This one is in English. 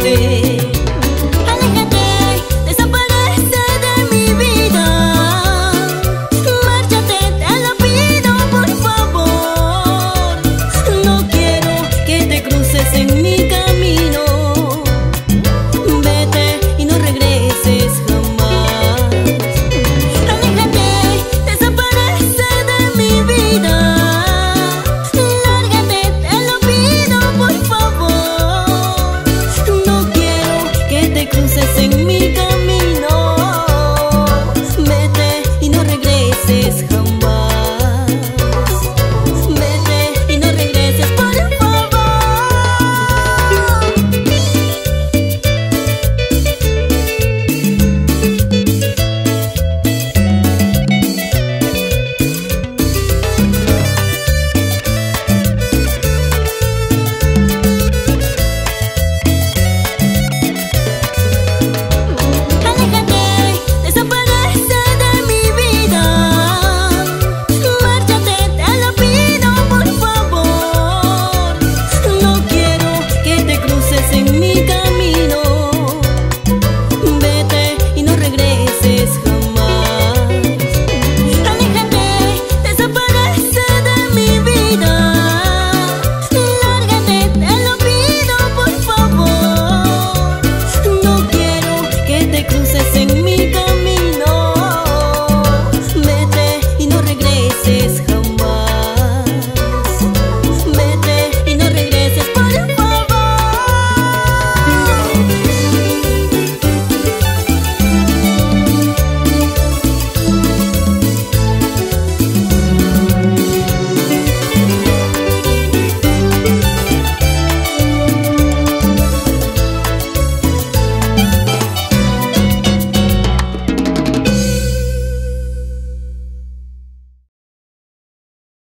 stay